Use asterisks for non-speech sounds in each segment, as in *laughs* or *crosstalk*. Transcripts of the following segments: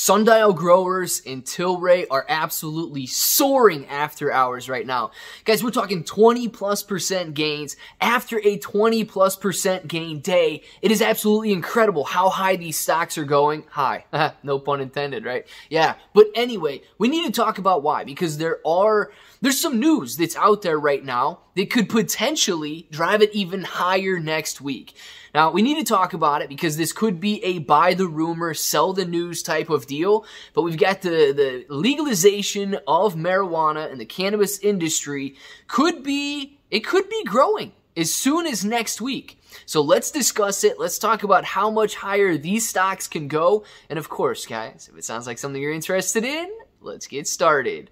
Sundial growers and Tilray are absolutely soaring after hours right now. Guys, we're talking 20 plus percent gains after a 20 plus percent gain day. It is absolutely incredible how high these stocks are going. High. *laughs* no pun intended, right? Yeah. But anyway, we need to talk about why because there are there's some news that's out there right now that could potentially drive it even higher next week. Now, we need to talk about it because this could be a buy the rumor, sell the news type of deal, but we've got the, the legalization of marijuana and the cannabis industry could be, it could be growing as soon as next week. So let's discuss it. Let's talk about how much higher these stocks can go. And of course, guys, if it sounds like something you're interested in, let's get started.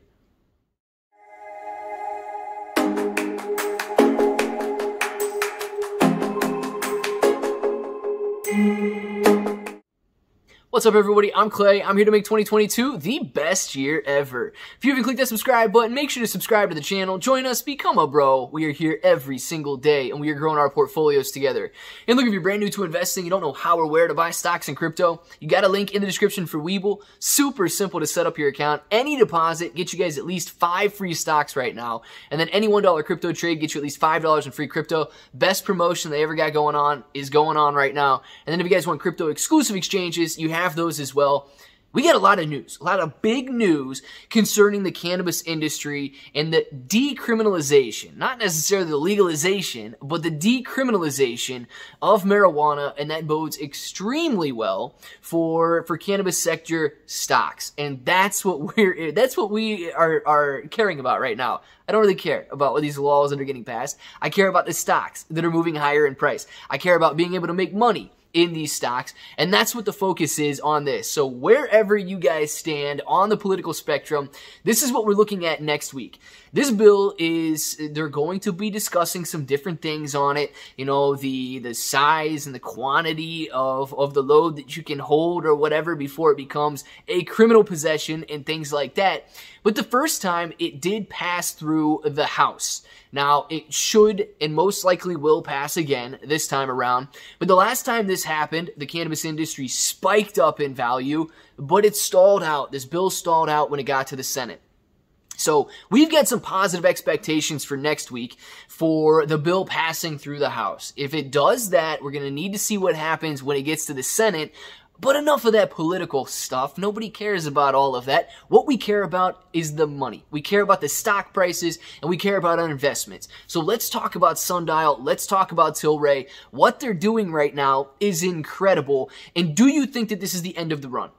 What's up, everybody? I'm Clay. I'm here to make 2022 the best year ever. If you haven't clicked that subscribe button, make sure to subscribe to the channel. Join us, become a bro. We are here every single day, and we are growing our portfolios together. And look, if you're brand new to investing, you don't know how or where to buy stocks and crypto, you got a link in the description for Webull. Super simple to set up your account. Any deposit gets you guys at least five free stocks right now, and then any $1 crypto trade gets you at least $5 in free crypto. Best promotion they ever got going on is going on right now. And then if you guys want crypto exclusive exchanges, you have have those as well. We got a lot of news, a lot of big news concerning the cannabis industry and the decriminalization, not necessarily the legalization, but the decriminalization of marijuana, and that bodes extremely well for for cannabis sector stocks. And that's what we're that's what we are are caring about right now. I don't really care about what these laws that are getting passed. I care about the stocks that are moving higher in price. I care about being able to make money in these stocks. And that's what the focus is on this. So wherever you guys stand on the political spectrum, this is what we're looking at next week. This bill is, they're going to be discussing some different things on it. You know, the, the size and the quantity of, of the load that you can hold or whatever before it becomes a criminal possession and things like that. But the first time it did pass through the House. Now, it should and most likely will pass again this time around. But the last time this happened, the cannabis industry spiked up in value, but it stalled out. This bill stalled out when it got to the Senate. So we've got some positive expectations for next week for the bill passing through the House. If it does that, we're going to need to see what happens when it gets to the Senate. But enough of that political stuff. Nobody cares about all of that. What we care about is the money. We care about the stock prices and we care about our investments. So let's talk about Sundial. Let's talk about Tilray. What they're doing right now is incredible. And do you think that this is the end of the run?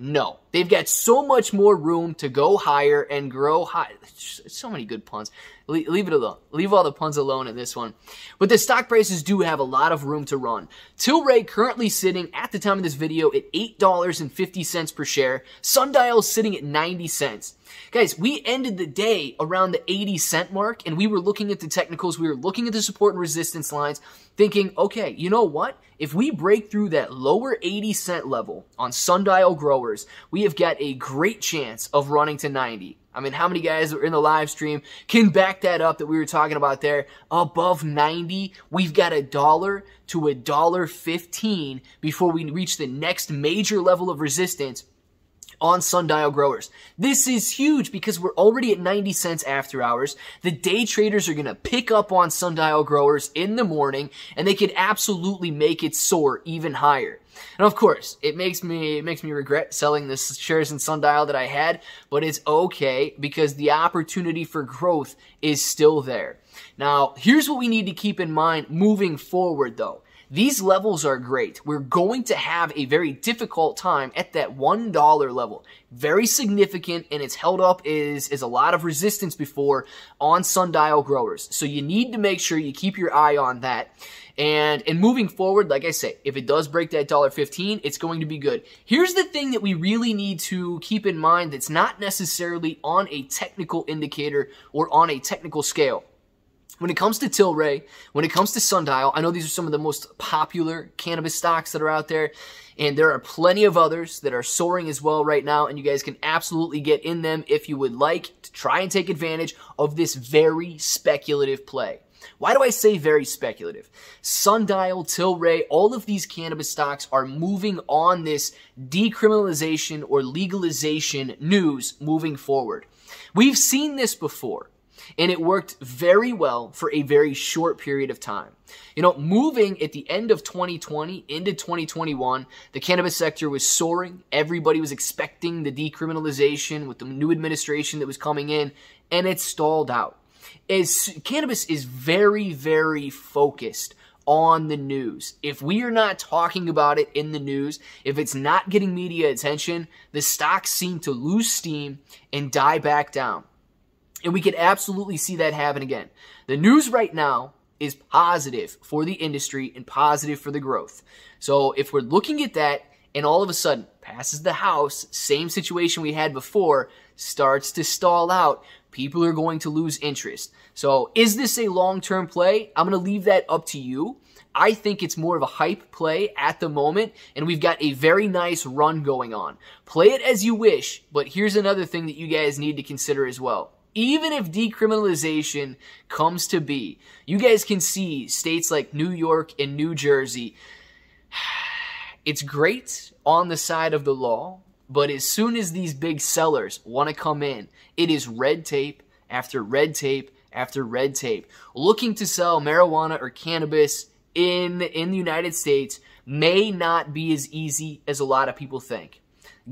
No. They've got so much more room to go higher and grow high. So many good puns. Leave it alone. Leave all the puns alone in this one. But the stock prices do have a lot of room to run. Tilray currently sitting at the time of this video at $8.50 per share. Sundial sitting at 90 cents. Guys, we ended the day around the 80 cent mark and we were looking at the technicals, we were looking at the support and resistance lines, thinking, okay, you know what? If we break through that lower 80 cent level on sundial growers, we have got a great chance of running to 90. I mean, how many guys are in the live stream can back that up that we were talking about there? Above 90, we've got a dollar to a dollar 15 before we reach the next major level of resistance on sundial growers. This is huge because we're already at 90 cents after hours. The day traders are going to pick up on sundial growers in the morning and they could absolutely make it soar even higher. And of course, it makes me it makes me regret selling the shares in Sundial that I had, but it's okay because the opportunity for growth is still there. Now, here's what we need to keep in mind moving forward though. These levels are great. We're going to have a very difficult time at that $1 level. Very significant and it's held up is, is a lot of resistance before on sundial growers. So you need to make sure you keep your eye on that. And, and moving forward, like I say, if it does break that $1.15, it's going to be good. Here's the thing that we really need to keep in mind that's not necessarily on a technical indicator or on a technical scale. When it comes to Tilray, when it comes to Sundial, I know these are some of the most popular cannabis stocks that are out there, and there are plenty of others that are soaring as well right now, and you guys can absolutely get in them if you would like to try and take advantage of this very speculative play. Why do I say very speculative? Sundial, Tilray, all of these cannabis stocks are moving on this decriminalization or legalization news moving forward. We've seen this before and it worked very well for a very short period of time. You know, moving at the end of 2020 into 2021, the cannabis sector was soaring. Everybody was expecting the decriminalization with the new administration that was coming in, and it stalled out. As cannabis is very, very focused on the news. If we are not talking about it in the news, if it's not getting media attention, the stocks seem to lose steam and die back down. And we could absolutely see that happen again. The news right now is positive for the industry and positive for the growth. So if we're looking at that and all of a sudden passes the House, same situation we had before, starts to stall out, people are going to lose interest. So is this a long-term play? I'm going to leave that up to you. I think it's more of a hype play at the moment, and we've got a very nice run going on. Play it as you wish, but here's another thing that you guys need to consider as well even if decriminalization comes to be, you guys can see states like New York and New Jersey. *sighs* It's great on the side of the law, but as soon as these big sellers want to come in, it is red tape after red tape after red tape. Looking to sell marijuana or cannabis in, in the United States may not be as easy as a lot of people think.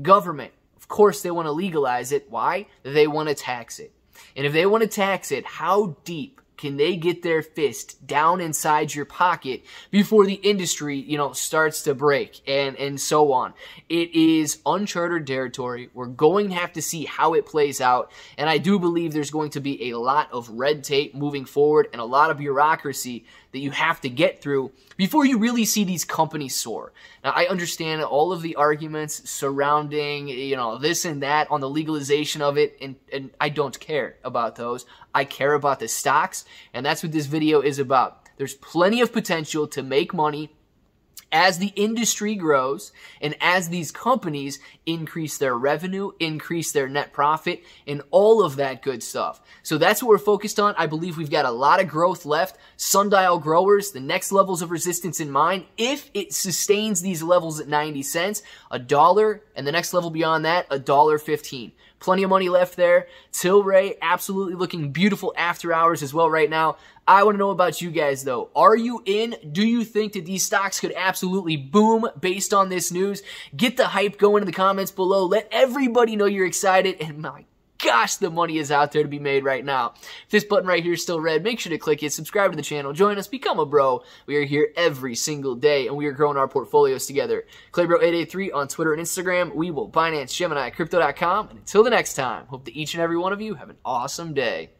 Government, of course, they want to legalize it. Why? They want to tax it. And if they want to tax it, how deep can they get their fist down inside your pocket before the industry, you know, starts to break and, and so on. It is uncharted territory. We're going to have to see how it plays out. And I do believe there's going to be a lot of red tape moving forward and a lot of bureaucracy that you have to get through before you really see these companies soar. Now, I understand all of the arguments surrounding, you know, this and that on the legalization of it, and, and I don't care about those. I care about the stocks, and that's what this video is about. There's plenty of potential to make money as the industry grows and as these companies increase their revenue, increase their net profit, and all of that good stuff. So that's what we're focused on. I believe we've got a lot of growth left. Sundial growers, the next levels of resistance in mind. If it sustains these levels at 90 cents, a dollar, and the next level beyond that, a dollar 15. Plenty of money left there. Tilray, absolutely looking beautiful after hours as well right now. I want to know about you guys though. Are you in? Do you think that these stocks could absolutely boom based on this news? Get the hype going in the comments below. Let everybody know you're excited. And my gosh, the money is out there to be made right now. If this button right here is still red, make sure to click it, subscribe to the channel, join us, become a bro. We are here every single day and we are growing our portfolios together. Claybro883 on Twitter and Instagram. We will Binance, Gemini, Crypto.com. And until the next time, hope that each and every one of you have an awesome day.